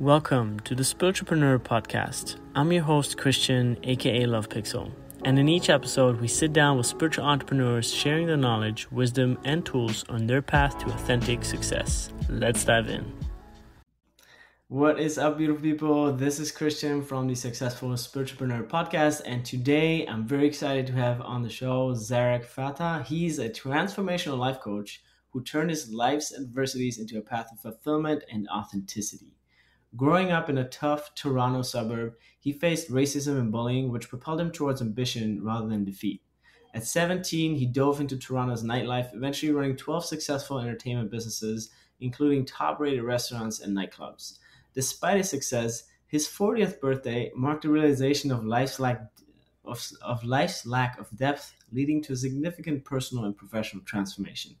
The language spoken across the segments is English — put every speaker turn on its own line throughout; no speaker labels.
Welcome to the Spiritualpreneur Podcast. I'm your host, Christian, aka Love Pixel. And in each episode, we sit down with spiritual entrepreneurs sharing their knowledge, wisdom, and tools on their path to authentic success. Let's dive in. What is up, beautiful people? This is Christian from the Successful Spiritualpreneur Podcast. And today I'm very excited to have on the show Zarak Fatah. He's a transformational life coach who turned his life's adversities into a path of fulfillment and authenticity. Growing up in a tough Toronto suburb, he faced racism and bullying, which propelled him towards ambition rather than defeat. At 17, he dove into Toronto's nightlife, eventually running 12 successful entertainment businesses, including top rated restaurants and nightclubs. Despite his success, his 40th birthday marked a realization of life's lack of, of life's lack of depth, leading to a significant personal and professional transformation.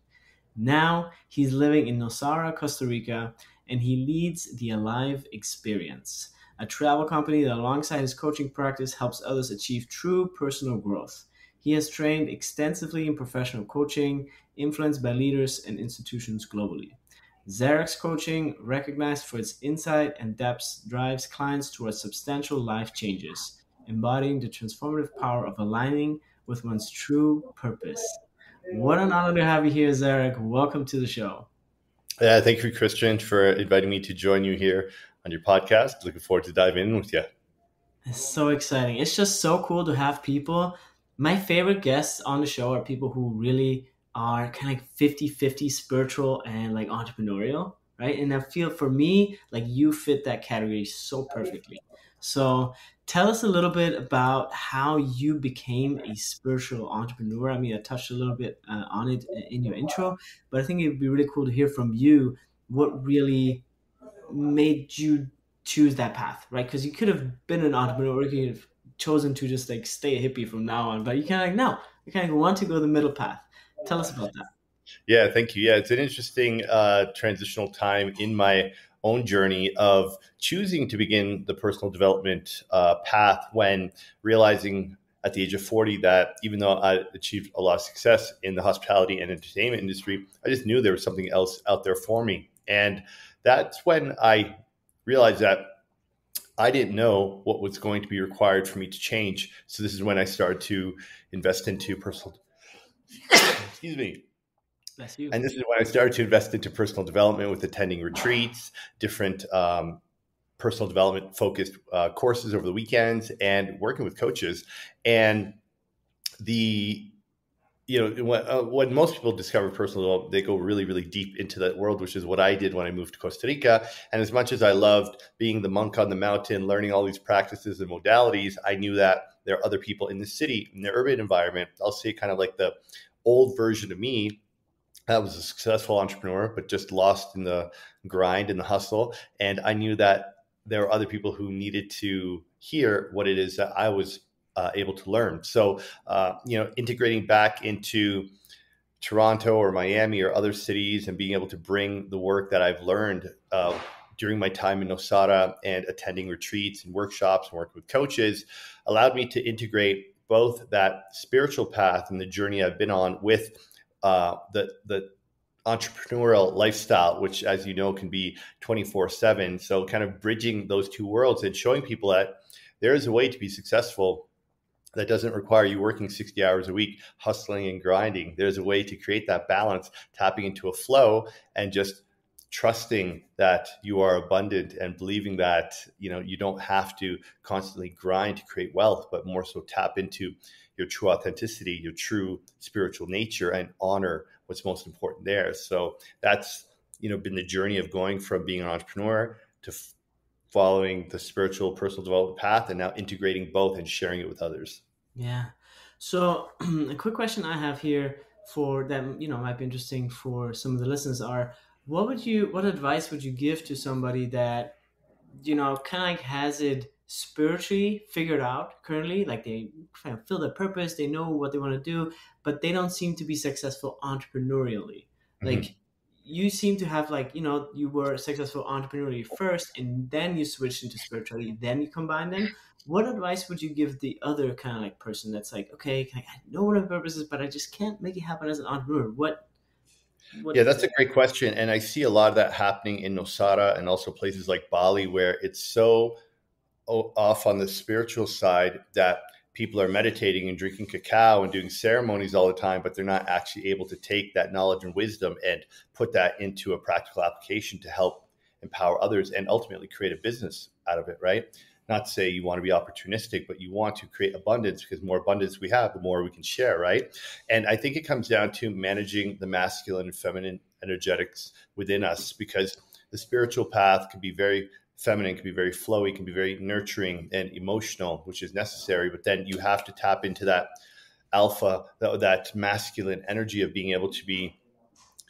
Now he's living in Nosara, Costa Rica, and he leads the Alive Experience, a travel company that, alongside his coaching practice, helps others achieve true personal growth. He has trained extensively in professional coaching, influenced by leaders and institutions globally. Zarak's coaching, recognized for its insight and depth, drives clients towards substantial life changes, embodying the transformative power of aligning with one's true purpose. What an honor to have you here, Zarak. Welcome to the show.
Yeah, thank you, Christian, for inviting me to join you here on your podcast. Looking forward to diving in with you.
It's so exciting. It's just so cool to have people. My favorite guests on the show are people who really are kind of like 50 50 spiritual and like entrepreneurial, right? And I feel for me, like you fit that category so perfectly. So tell us a little bit about how you became a spiritual entrepreneur. I mean, I touched a little bit uh, on it in your intro, but I think it would be really cool to hear from you what really made you choose that path, right? Because you could have been an entrepreneur, you could have chosen to just like stay a hippie from now on, but you kind of like, no, you kind of want to go the middle path. Tell us about that.
Yeah, thank you. Yeah, it's an interesting uh, transitional time in my own journey of choosing to begin the personal development uh, path when realizing at the age of 40 that even though I achieved a lot of success in the hospitality and entertainment industry, I just knew there was something else out there for me. And that's when I realized that I didn't know what was going to be required for me to change. So this is when I started to invest into personal excuse me and this is when I started to invest into personal development with attending retreats, different um, personal development focused uh, courses over the weekends, and working with coaches. And the you know when, uh, when most people discover personal development, they go really really deep into that world, which is what I did when I moved to Costa Rica. And as much as I loved being the monk on the mountain, learning all these practices and modalities, I knew that there are other people in the city, in the urban environment. I'll say kind of like the old version of me I was a successful entrepreneur, but just lost in the grind and the hustle. And I knew that there were other people who needed to hear what it is that I was uh, able to learn. So, uh, you know, integrating back into Toronto or Miami or other cities and being able to bring the work that I've learned uh, during my time in Nosara and attending retreats and workshops and working with coaches allowed me to integrate both that spiritual path and the journey I've been on with uh, the the entrepreneurial lifestyle, which, as you know, can be twenty four seven. So, kind of bridging those two worlds and showing people that there is a way to be successful that doesn't require you working 60 hours a week hustling and grinding there's a way to create that balance tapping into a flow and just trusting that you are abundant and believing that you know you don't have to constantly grind to create wealth but more so tap into your true authenticity, your true spiritual nature, and honor what's most important there. So that's you know been the journey of going from being an entrepreneur to f- following the spiritual personal development path, and now integrating both and sharing it with others.
Yeah. So a quick question I have here for them, you know, might be interesting for some of the listeners are what would you what advice would you give to somebody that you know kind of like has it spiritually figured out currently? Like they kind of feel their purpose they know what they want to do but they don't seem to be successful entrepreneurially. Mm-hmm. like you seem to have like you know you were successful entrepreneurially first and then you switched into spirituality then you combine them. What advice would you give the other kind of like person that's like okay i know what my purpose is but i just can't make it happen as an entrepreneur. What
What yeah, that's a great question. And I see a lot of that happening in Nosara and also places like Bali where it's so off on the spiritual side that people are meditating and drinking cacao and doing ceremonies all the time, but they're not actually able to take that knowledge and wisdom and put that into a practical application to help empower others and ultimately create a business out of it, right? Not say you want to be opportunistic, but you want to create abundance because more abundance we have, the more we can share, right? And I think it comes down to managing the masculine and feminine energetics within us because the spiritual path can be very feminine, can be very flowy, can be very nurturing and emotional, which is necessary. But then you have to tap into that alpha, that, that masculine energy of being able to be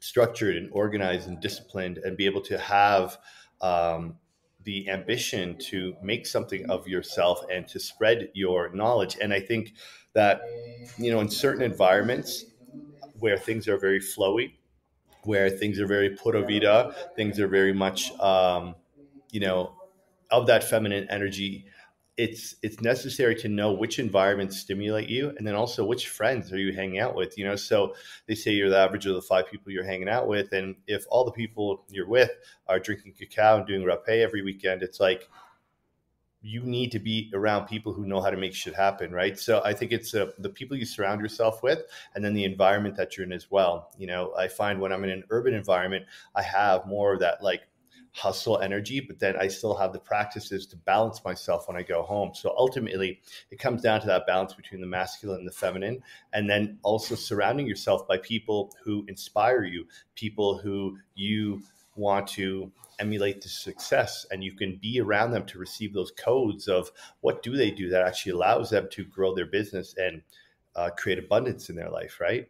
structured and organized and disciplined and be able to have um, the ambition to make something of yourself and to spread your knowledge. And I think that, you know, in certain environments where things are very flowy, where things are very pura vida, things are very much, um, you know, of that feminine energy, it's it's necessary to know which environments stimulate you and then also which friends are you hanging out with you know? So they say you're the average of the five people you're hanging out with and if all the people you're with are drinking cacao and doing rapé every weekend it's like you need to be around people who know how to make shit happen right? So i think it's uh, the people you surround yourself with and then the environment that you're in as well you know? I find when i'm in an urban environment i have more of that like hustle energy, but then I still have the practices to balance myself when I go home. So ultimately, it comes down to that balance between the masculine and the feminine, and then also surrounding yourself by people who inspire you, people who you want to emulate the success and you can be around them to receive those codes of what do they do that actually allows them to grow their business and uh, create abundance in their life right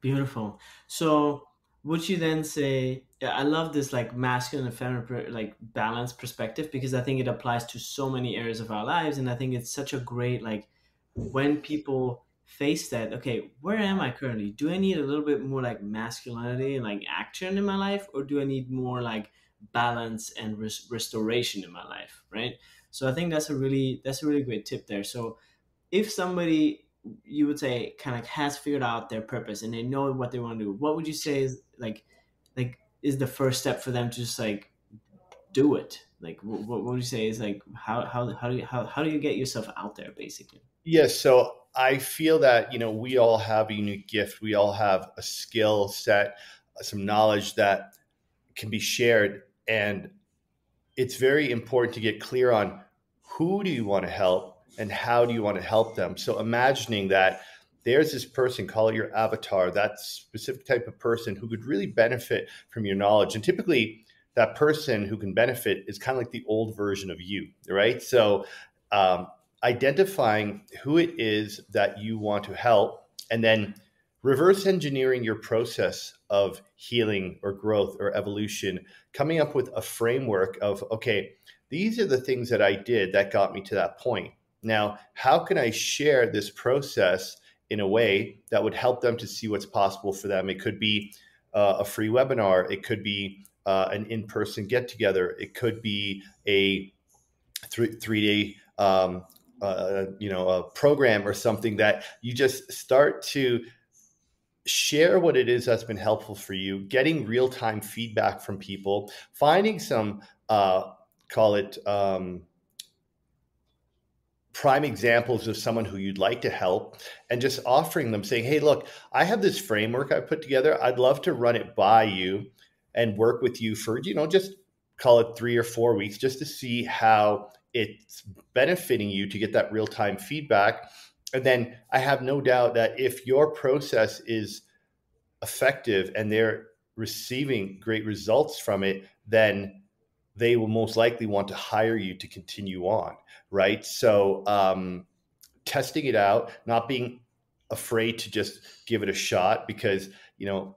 beautiful so would you then say yeah, I love this like masculine and feminine like balance perspective because I think it applies to so many areas of our lives, and I think it's such a great like when people face that. Okay, where am I currently? Do I need a little bit more like masculinity and like action in my life, or do I need more like balance and res- restoration in my life? Right. So I think that's a really that's a really great tip there. So if somebody you would say kind of has figured out their purpose and they know what they want to do, what would you say is like like is the first step for them to just like do it? Like what, what would you say is like how how how do you how, how do you get yourself out there basically?
Yes so i feel that you know we all have a unique gift. We all have a skill set uh, some knowledge that can be shared and it's very important to get clear on who do you want to help and how do you want to help them. So imagining that there's this person, call it your avatar, that specific type of person who could really benefit from your knowledge. And typically, that person who can benefit is kind of like the old version of you, right? So, um, identifying who it is that you want to help and then reverse engineering your process of healing or growth or evolution, coming up with a framework of, okay, these are the things that I did that got me to that point. Now, how can I share this process in a way that would help them to see what's possible for them. It could be uh, a free webinar, it could be uh, an in person get together, it could be a three, three day um, uh, you know a program or something that you just start to share what it is that's been helpful for you getting real-time feedback from people finding some uh, call it um, prime examples of someone who you'd like to help and just offering them saying hey look i have this framework i put together. I'd love to run it by you and work with you for you know just call it three or four weeks just to see how it's benefiting you to get that real time feedback. And then i have no doubt that if your process is effective and they're receiving great results from it then they will most likely want to hire you to continue on, right? So, um, testing it out, not being afraid to just give it a shot because, you know,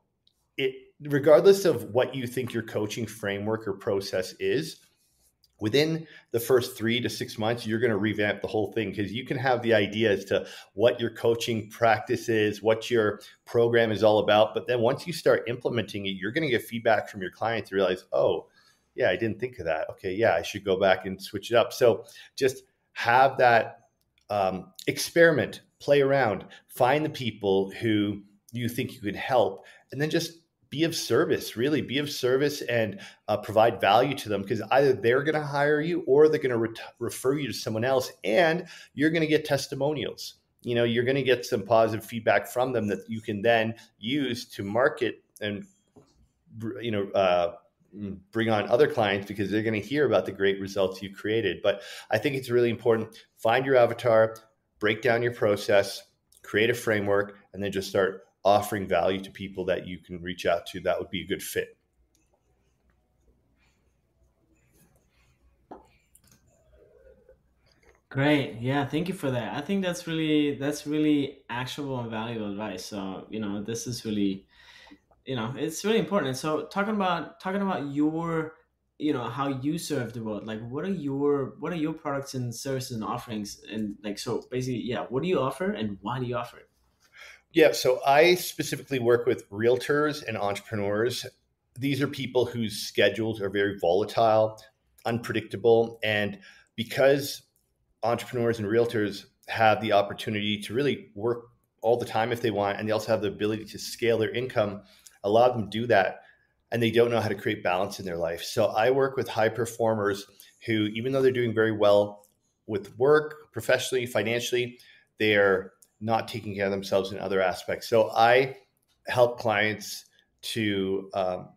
it, regardless of what you think your coaching framework or process is, within the first three to six months, you're going to revamp the whole thing because you can have the idea as to what your coaching practice is, what your program is all about. But then once you start implementing it, you're going to get feedback from your clients to realize, oh, yeah, I didn't think of that. Okay, yeah, I should go back and switch it up. So just have that um, experiment, play around, find the people who you think you can help, and then just be of service, really be of service and uh, provide value to them because either they're going to hire you or they're going to re- refer you to someone else and you're going to get testimonials. You know, you're going to get some positive feedback from them that you can then use to market and, you know, uh, bring on other clients because they're going to hear about the great results you created. But I think it's really important. Find your avatar, break down your process, create a framework, and then just start offering value to people that you can reach out to that would be a good fit.
Great. Yeah, thank you for that. I think that's really that's really actionable and valuable advice. So, you know, this is really you know, it's really important. And so, talking about talking about your you know how you serve the world like what are your what are your products and services and offerings and like so basically yeah what do you offer and why do you offer it
yeah, so I specifically work with realtors and entrepreneurs. These are people whose schedules are very volatile, unpredictable, and because entrepreneurs and realtors have the opportunity to really work all the time if they want, and they also have the ability to scale their income, a lot of them do that and they don't know how to create balance in their life. So I work with high performers who, even though they're doing very well with work, professionally, financially, they're not taking care of themselves in other aspects. So I help clients to um,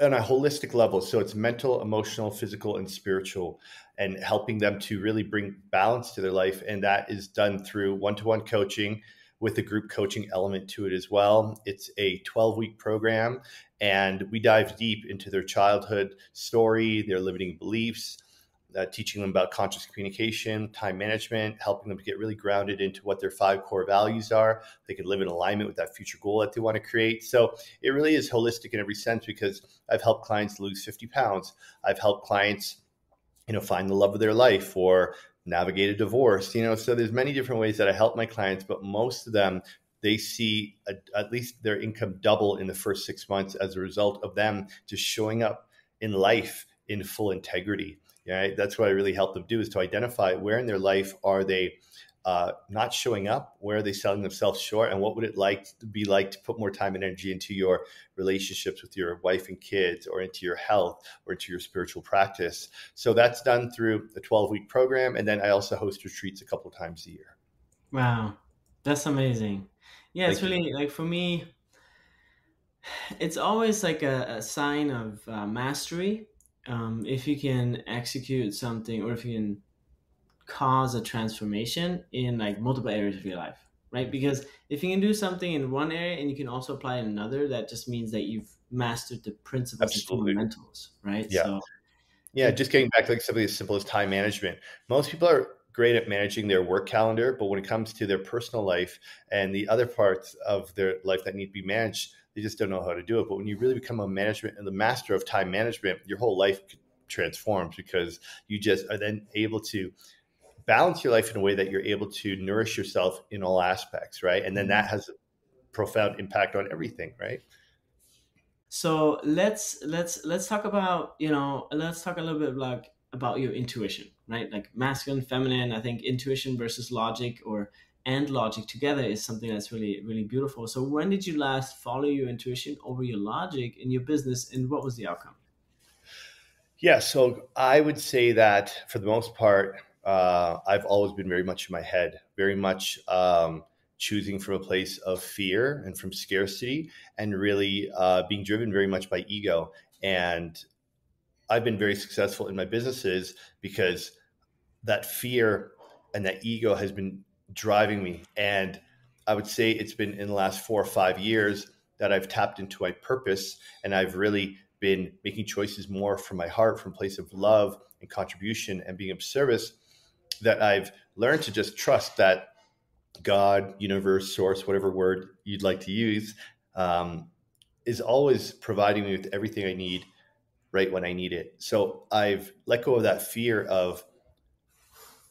on a holistic level. So it's mental, emotional, physical, and spiritual, and helping them to really bring balance to their life. And that is done through one to one coaching with a group coaching element to it as well. It's a 12 week program, and we dive deep into their childhood story, their limiting beliefs, uh, teaching them about conscious communication, time management, helping them to get really grounded into what their five core values are. They can live in alignment with that future goal that they want to create. So it really is holistic in every sense because I've helped clients lose 50 pounds. I've helped clients, you know, find the love of their life or navigate a divorce. You know, so there's many different ways that I help my clients, but most of them they see a, at least their income double in the first six months as a result of them just showing up in life in full integrity. Yeah, that's what I really help them do is to identify where in their life are they uh, not showing up, where are they selling themselves short, and what would it like to be like to put more time and energy into your relationships with your wife and kids, or into your health, or into your spiritual practice. So that's done through a 12 week program, and then I also host retreats a couple times a year.
Wow, that's amazing. Yeah, Thank it's really you. like for me. It's always like a, a sign of uh, mastery um, if you can execute something or if you can cause a transformation in like multiple areas of your life right because if you can do something in one area and you can also apply in another that just means that you've mastered the principles Absolutely. and fundamentals right
yeah so, yeah just getting back to like something as simple as time management most people are great at managing their work calendar but when it comes to their personal life and the other parts of their life that need to be managed they just don't know how to do it. But when you really become a management and the master of time management, your whole life transforms because you just are then able to balance your life in a way that you're able to nourish yourself in all aspects, right? And then that mm-hmm. has a profound impact on everything, right?
So let's let's let's talk about you know let's talk a little bit like about your intuition, right? Like masculine, feminine. I think intuition versus logic or and logic together is something that's really really beautiful so when did you last follow your intuition over your logic in your business and what was the outcome
yeah so i would say that for the most part uh, i've always been very much in my head very much um, choosing from a place of fear and from scarcity and really uh, being driven very much by ego and i've been very successful in my businesses because that fear and that ego has been driving me. And I would say it's been in the last four or five years that I've tapped into my purpose and I've really been making choices more from my heart, from place of love and contribution and being of service that I've learned to just trust that God, universe, source, whatever word you'd like to use, um, is always providing me with everything I need right when I need it. So I've let go of that fear of,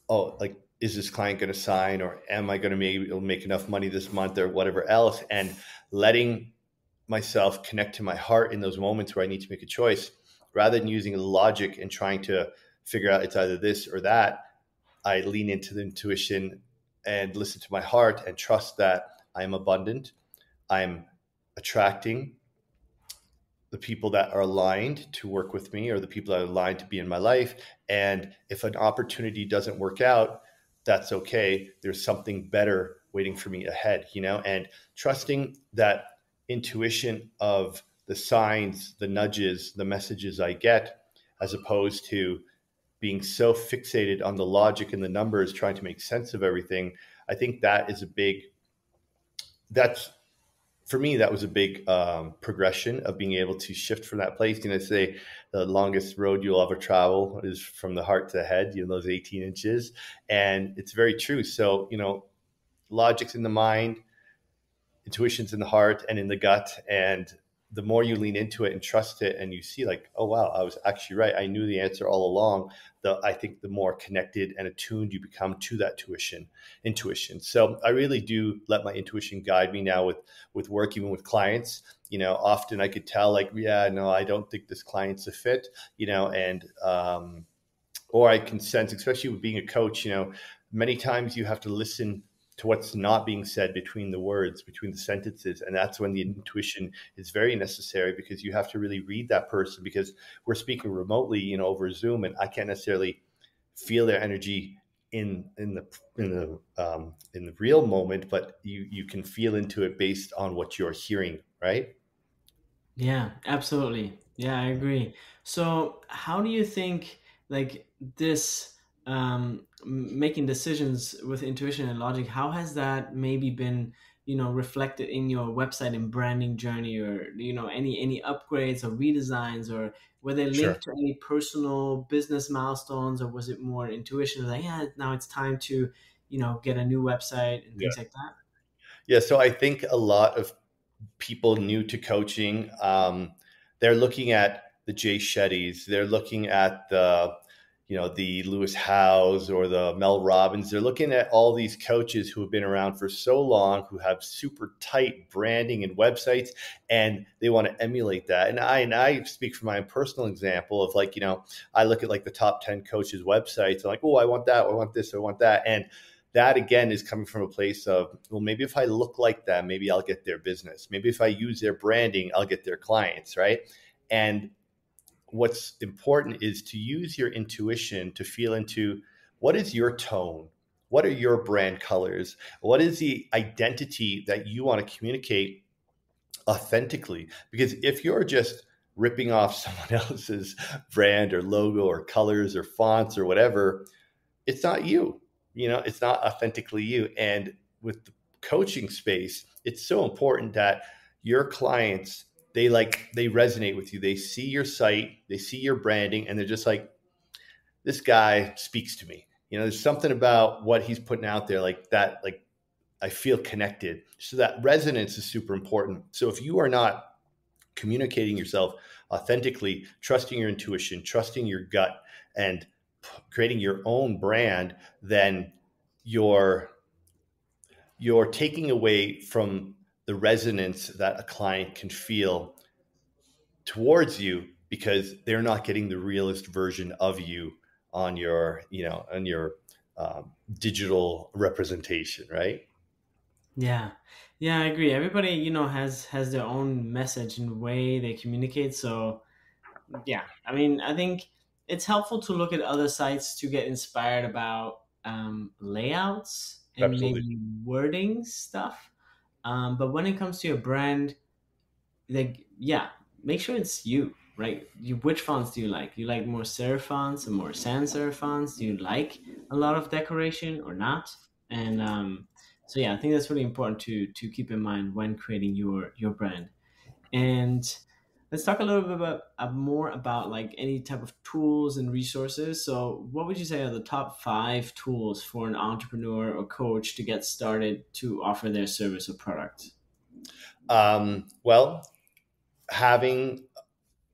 oh, like is this client going to sign or am I going to maybe make enough money this month or whatever else? And letting myself connect to my heart in those moments where I need to make a choice rather than using logic and trying to figure out it's either this or that. I lean into the intuition and listen to my heart and trust that I am abundant. I'm attracting the people that are aligned to work with me or the people that are aligned to be in my life. And if an opportunity doesn't work out, that's okay. There's something better waiting for me ahead, you know, and trusting that intuition of the signs, the nudges, the messages I get, as opposed to being so fixated on the logic and the numbers, trying to make sense of everything. I think that is a big, that's for me, that was a big um, progression of being able to shift from that place. You know, say the longest road you'll ever travel is from the heart to the head, you know, those 18 inches. And it's very true. So, you know, logic's in the mind, intuition's in the heart and in the gut. And the more you lean into it and trust it and you see like oh wow i was actually right. I knew the answer all along. The i think the more connected and attuned you become to that tuition intuition. So i really do let my intuition guide me now with with work even with clients. You know often i could tell like yeah no i don't think this client's a fit you know and um or i can sense especially with being a coach you know many times you have to listen to what's not being said between the words, between the sentences. And that's when the intuition is very necessary because you have to really read that person because we're speaking remotely, you know, over Zoom, and I can't necessarily feel their energy in in the in the um, in the real moment, but you you can feel into it based on what you're hearing, right?
Yeah, absolutely. Yeah, I agree. So, how do you think like this um, making decisions with intuition and logic how has that maybe been you know reflected in your website and branding journey or you know any any upgrades or redesigns or were they linked sure. to any personal business milestones or was it more intuition like yeah now it's time to you know get a new website and things yeah. like that
yeah so i think a lot of people new to coaching um, they're looking at the jay shettys they're looking at the you know the Lewis Howes or the Mel Robbins. They're looking at all these coaches who have been around for so long, who have super tight branding and websites, and they want to emulate that. And I and I speak from my own personal example of like you know I look at like the top ten coaches' websites. I'm like, oh, I want that, I want this, I want that, and that again is coming from a place of well maybe if i look like them maybe i'll get their business maybe if i use their branding i'll get their clients right and what's important is to use your intuition to feel into what is your tone? What are your brand colors? What is the identity that you want to communicate authentically? Because if you're just ripping off someone else's brand or logo or colors or fonts or whatever it's not you you know it's not authentically you. And with the coaching space it's so important that your clients they like they resonate with you. They see your site, they see your branding, and they're just like, this guy speaks to me. You know, there's something about what he's putting out there like that, like I feel connected. So that resonance is super important. So if you are not communicating yourself authentically, trusting your intuition, trusting your gut, and creating your own brand, then you're you're taking away from the resonance that a client can feel towards you because they're not getting the realist version of you on your you know on your um, digital representation right?
Yeah. Yeah i agree. Everybody you know has has their own message and way they communicate. So yeah i mean i think it's helpful to look at other sites to get inspired about um, layouts and Absolutely. maybe wording stuff um, but when it comes to your brand, like yeah, make sure it's you, right? You, which fonts do you like? You like more serif fonts or more sans serif fonts? Do you like a lot of decoration or not? And um, so yeah, I think that's really important to to keep in mind when creating your your brand. And let's talk a little bit about uh, more about like any type of tools and resources. So what would you say are the top five tools for an entrepreneur or coach to get started to offer their service or product?
Um, well having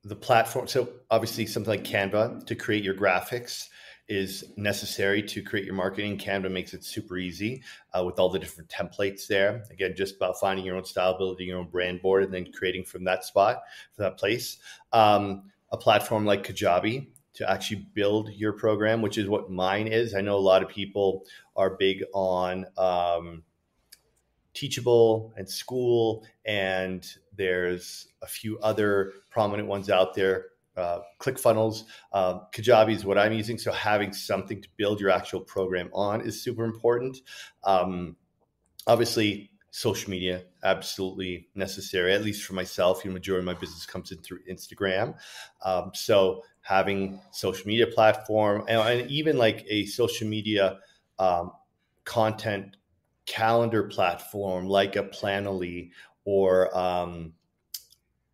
the platform so obviously something like canva to create your graphics is necessary to create your marketing. Canva makes it super easy uh, with all the different templates there. Again, just about finding your own style, building your own brand board, and then creating from that spot, from that place. Um, a platform like Kajabi to actually build your program, which is what mine is. I know a lot of people are big on. Um, Teachable and Skool, and there's a few other prominent ones out there. Uh, ClickFunnels, uh, Kajabi is what I'm using. So having something to build your actual program on is super important. Um, obviously, social media absolutely necessary. At least for myself, the majority of my business comes in through Instagram. Um, so having social media platform and, and, even like a social media um, content calendar platform like a Planoly or um,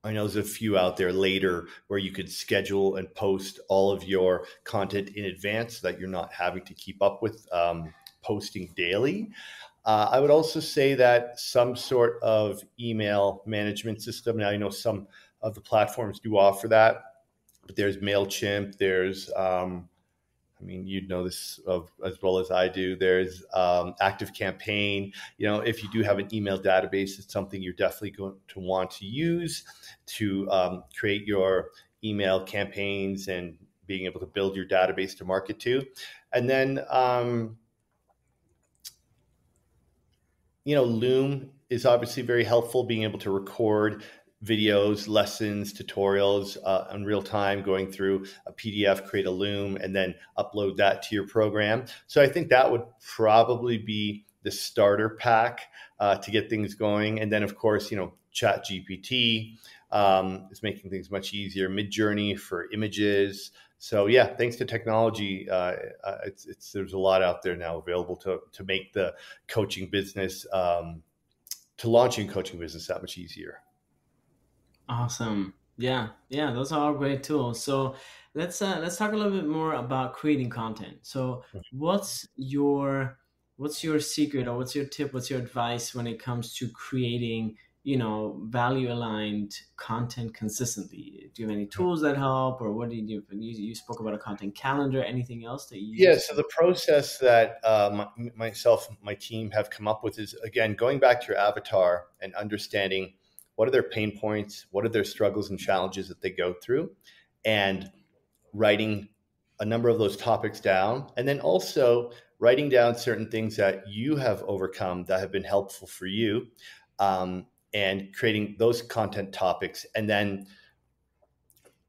I know there's a few out there later where you could schedule and post all of your content in advance so that you're not having to keep up with um, posting daily. Uh, I would also say that some sort of email management system. Now, I know some of the platforms do offer that, but there's MailChimp, there's um, I mean, you'd know this of, as well as I do. There's um, Active Campaign. You know, if you do have an email database, it's something you're definitely going to want to use to um, create your email campaigns and being able to build your database to market to. And then, um, you know, Loom is obviously very helpful, being able to record videos, lessons, tutorials uh, in real time, going through a PDF, create a Loom, and then upload that to your program. So I think that would probably be the starter pack uh, to get things going. And then, of course, you know, Chat GPT um, is making things much easier. Midjourney for images. So yeah, thanks to technology, uh, uh it's, it's, there's a lot out there now available to to make the coaching business um, to launching coaching business that much easier.
Awesome. Yeah, yeah, those are all great tools. So let's uh, let's talk a little bit more about creating content. So what's your what's your secret or what's your tip? What's your advice when it comes to creating you know value aligned content consistently? Do you have any tools that help, or what do you do? You, you spoke about a content calendar. Anything else that you?
Yeah. Use? So the process that uh, my, myself, my team have come up with is again going back to your avatar and understanding what are their pain points? What are their struggles and challenges that they go through? And writing a number of those topics down and then also writing down certain things that you have overcome that have been helpful for you um, and creating those content topics. And then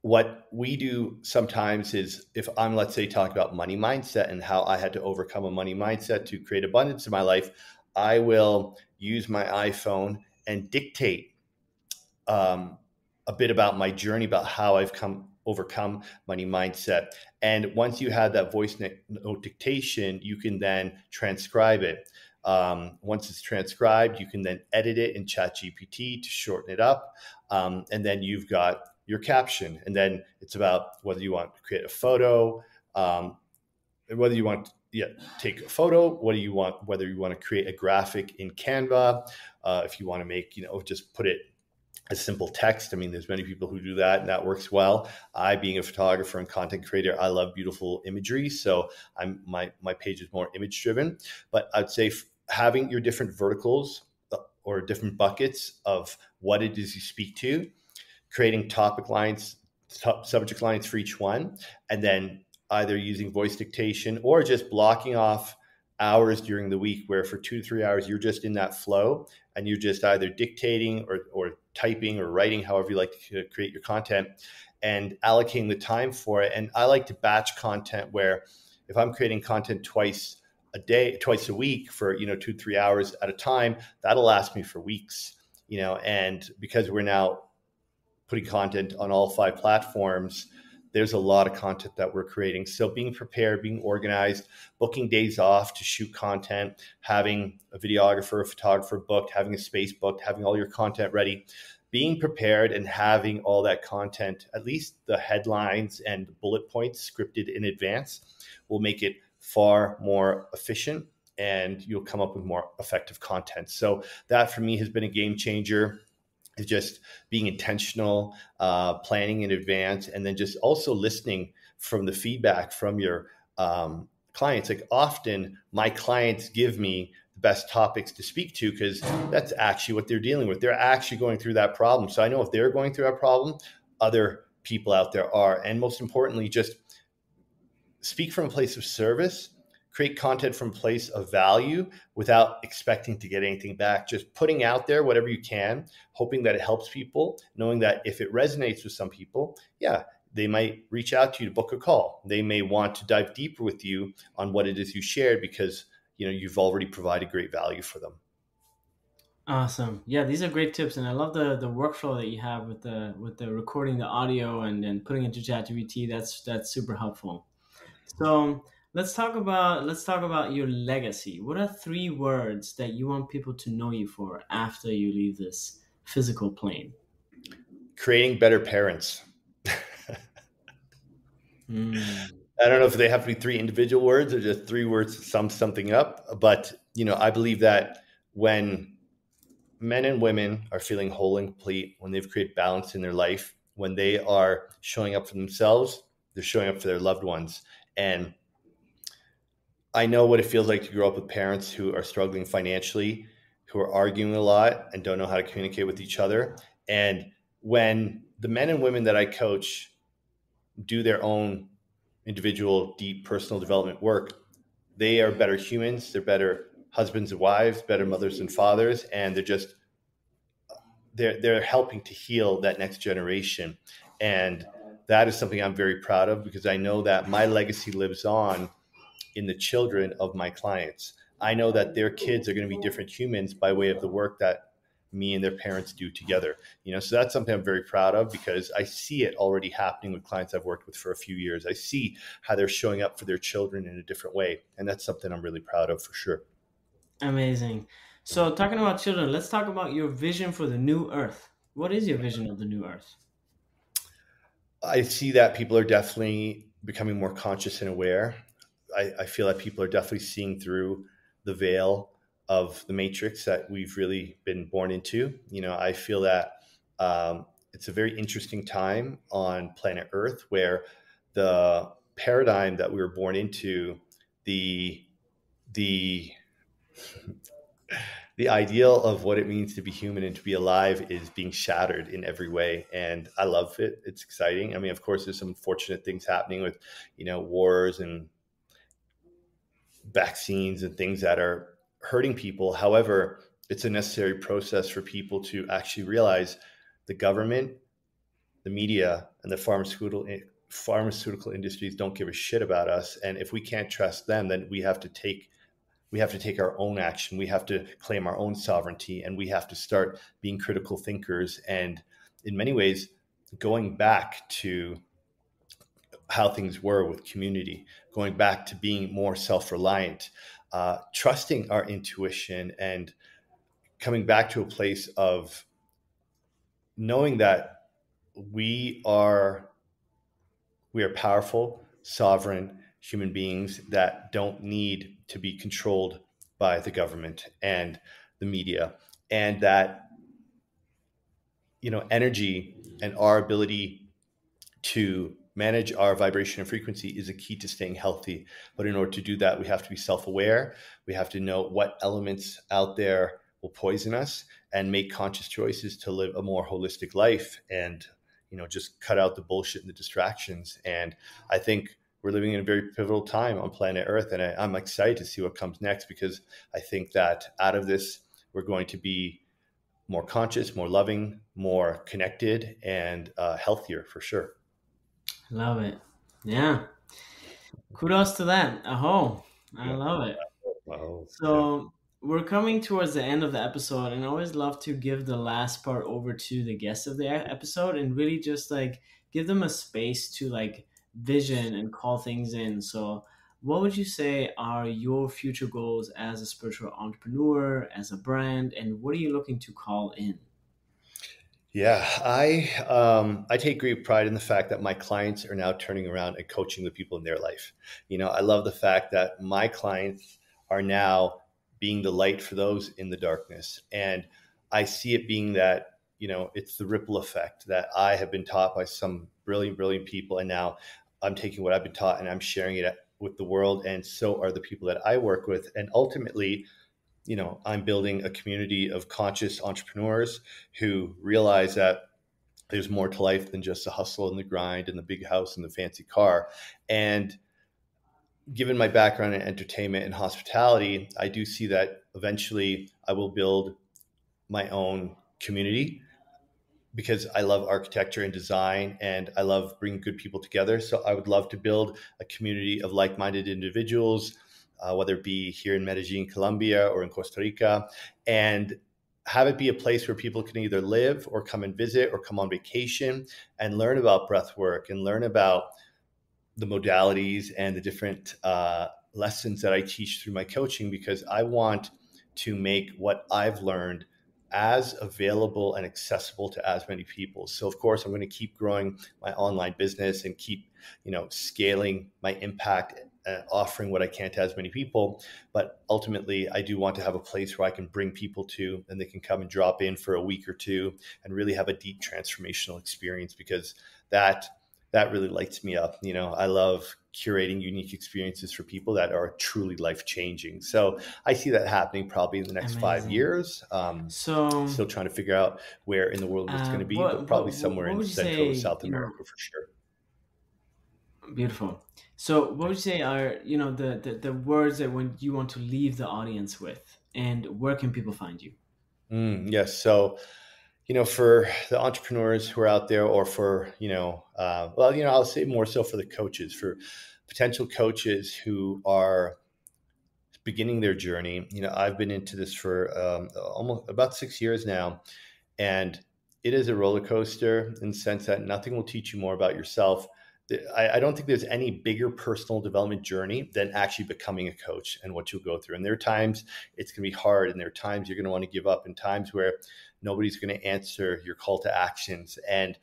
what we do sometimes is if i'm let's say talking about money mindset and how i had to overcome a money mindset to create abundance in my life i will use my iphone and dictate um, a bit about my journey, about how I've come overcome money mindset. And once you have that voice note dictation, you can then transcribe it. Um, once it's transcribed, you can then edit it in ChatGPT to shorten it up. Um, and then you've got your caption. And then it's about whether you want to create a photo, um, whether you want to yeah, take a photo, what do you want, whether you want to create a graphic in Canva, uh, if you want to make, you know, just put it a simple text. I mean, there's many people who do that, and that works well. I, being a photographer and content creator, I love beautiful imagery, so I'm my my page is more image driven. But I'd say f- having your different verticals uh, or different buckets of what it is you speak to, creating topic lines, top subject lines for each one, and then either using voice dictation or just blocking off hours during the week where for two to three hours you're just in that flow and you're just either dictating or, or typing or writing, however you like to create your content, and allocating the time for it. And I like to batch content where if I'm creating content twice a day, twice a week for you know two three hours at a time, that'll last me for weeks. You know, and because we're now putting content on all five platforms, there's a lot of content that we're creating. So being prepared, being organized, booking days off to shoot content, having a videographer, a photographer booked, having a space booked, having all your content ready, being prepared and having all that content, at least the headlines and bullet points scripted in advance, will make it far more efficient and you'll come up with more effective content. So that for me has been a game changer is just being intentional, uh, planning in advance, and then just also listening from the feedback from your um, clients. Like often, my clients give me the best topics to speak to because that's actually what they're dealing with. They're actually going through that problem. So I know if they're going through that problem, other people out there are. And most importantly, just speak from a place of service create content from place of value without expecting to get anything back. Just putting out there whatever you can, hoping that it helps people, knowing that if it resonates with some people, yeah, they might reach out to you to book a call. They may want to dive deeper with you on what it is you shared because you know you've already provided great value for them.
Awesome. Yeah, these are great tips, and I love the the workflow that you have with the with the recording the audio and then putting it into ChatGPT. That's that's super helpful. So let's talk about let's talk about your legacy. What are three words that you want people to know you for after you leave this physical plane?
Creating better parents. mm. I don't know if they have to be three individual words or just three words to sum something up, but you know, I believe that when men and women are feeling whole and complete, when they've created balance in their life, when they are showing up for themselves, they're showing up for their loved ones. And I know what it feels like to grow up with parents who are struggling financially, who are arguing a lot and don't know how to communicate with each other. And when the men and women that I coach do their own individual, deep personal development work, they are better humans, they're better husbands and wives, better mothers and fathers, and they're just they're they're helping to heal that next generation. And that is something I'm very proud of because I know that my legacy lives on in the children of my clients. I know that their kids are going to be different humans by way of the work that me and their parents do together. You know, so that's something I'm very proud of because I see it already happening with clients I've worked with for a few years. I see how they're showing up for their children in a different way, and that's something I'm really proud of for sure.
Amazing. So, talking about children, let's talk about your vision for the new earth. What is your vision of the new earth?
I see that people are definitely becoming more conscious and aware. I, I feel that people are definitely seeing through the veil of the matrix that we've really been born into. You know, I feel that um, it's a very interesting time on planet Earth where the paradigm that we were born into, the the the ideal of what it means to be human and to be alive is being shattered in every way. And i love it. It's exciting. I mean of course there's some unfortunate things happening with you know wars and vaccines and things that are hurting people. However, it's a necessary process for people to actually realize the government, the media, and the pharmaceutical eh, pharmaceutical industries don't give a shit about us. And if we can't trust them, then we have to take we have to take our own action. We have to claim our own sovereignty, and we have to start being critical thinkers. And in many ways, going back to how things were with community, going back to being more self reliant, uh, trusting our intuition and coming back to a place of knowing that we are we are powerful sovereign human beings that don't need to be controlled by the government and the media and that you know energy and our ability to manage our vibration and frequency is a key to staying healthy. But in order to do that, we have to be self aware. We have to know what elements out there will poison us and make conscious choices to live a more holistic life and, you know, just cut out the bullshit and the distractions. And I think we're living in a very pivotal time on planet Earth. And I, I'm excited to see what comes next because I think that out of this, we're going to be more conscious, more loving, more connected, and uh, healthier for sure.
Love it. Yeah. Kudos to that. Aho. I love it. So we're coming towards the end of the episode, and I always love to give the last part over to the guest of the episode and really just like give them a space to like vision and call things in. So, what would you say are your future goals as a spiritual entrepreneur, as a brand, and what are you looking to call in?
Yeah, I um, I take great pride in the fact that my clients are now turning around and coaching the people in their life. You know, I love the fact that my clients are now being the light for those in the darkness, and I see it being that you know it's the ripple effect that I have been taught by some brilliant, brilliant people, and now I'm taking what I've been taught and I'm sharing it with the world, and so are the people that I work with, and ultimately you know, I'm building a community of conscious entrepreneurs who realize that there's more to life than just the hustle and the grind and the big house and the fancy car. And given my background in entertainment and hospitality, I do see that eventually I will build my own community because I love architecture and design and I love bringing good people together. So I would love to build a community of like minded individuals, uh, whether it be here in Medellin, Colombia, or in Costa Rica, and have it be a place where people can either live or come and visit or come on vacation and learn about breath work and learn about the modalities and the different uh, lessons that I teach through my coaching because I want to make what I've learned as available and accessible to as many people. So of course I'm going to keep growing my online business and keep, you know, scaling my impact uh, offering what I can to as many people. But ultimately, I do want to have a place where I can bring people to and they can come and drop in for a week or two and really have a deep transformational experience because that that really lights me up. You know, I love curating unique experiences for people that are truly life changing. So I see that happening probably in the next Amazing. five years. Um, so still trying to figure out where in the world it's going to be, what, but probably what, somewhere what in Central or South America know, for sure.
Beautiful. So what would you say are, you know, the, the, the words that when you want to leave the audience with and where can people find you?
Mm, yes. So, you know, for the entrepreneurs who are out there, or for you know, uh, well, you know, I'll say more so for the coaches, for potential coaches who are beginning their journey. You know, I've been into this for um, almost about six years now, and it is a roller coaster in the sense that nothing will teach you more about yourself. I, I don't think there's any bigger personal development journey than actually becoming a coach and what you'll go through. And there are times it's going to be hard, and there are times you're going to want to give up, and times where nobody's going to answer your call to actions. And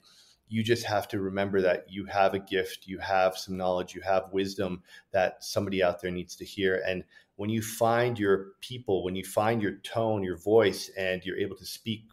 you just have to remember that you have a gift, you have some knowledge, you have wisdom that somebody out there needs to hear. And when you find your people, when you find your tone, your voice, and you're able to speak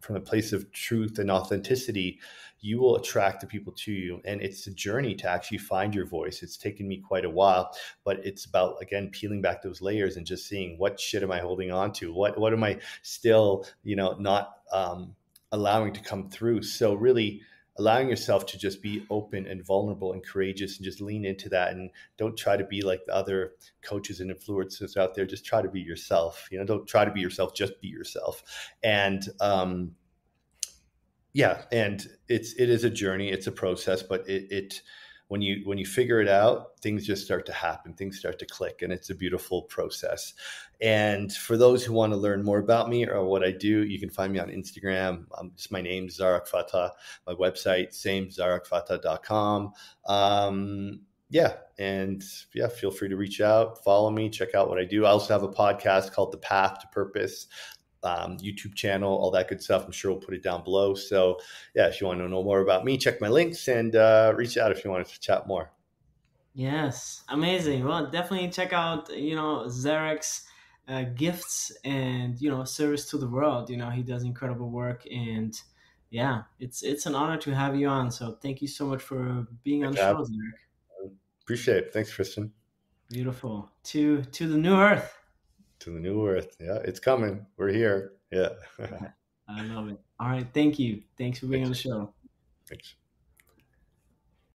from a place of truth and authenticity, you will attract the people to you. And it's a journey to actually find your voice. It's taken me quite a while, but it's about again peeling back those layers and just seeing what shit am I holding on to? What what am I still, you know, not um, allowing to come through? So really allowing yourself to just be open and vulnerable and courageous and just lean into that and don't try to be like the other coaches and influencers out there. Just try to be yourself you know don't try to be yourself just be yourself. And um yeah and it's it is a journey it's a process but it, it when you when you figure it out things just start to happen things start to click and it's a beautiful process. And for those who want to learn more about me or what i do you can find me on instagram. Um, just my name zarak fatah. My website same zarakfatah.com um, yeah and yeah feel free to reach out follow me check out what i do. I also have a podcast called the path to purpose um, YouTube channel, all that good stuff. I'm sure we'll put it down below. So, yeah, if you want to know more about me, check my links and uh, reach out if you want to chat more.
Yes, amazing. Well, definitely check out you know Zarak's uh, gifts and you know service to the world. You know he does incredible work, and yeah, it's it's an honor to have you on. So thank you so much for being on the show, Zarak.
Appreciate it. Thanks, Christian.
Beautiful. To to the new earth
to the new earth. Yeah, it's coming. We're here. Yeah.
I love it. All right. Thank you. Thanks for being Thanks. on the show. Thanks.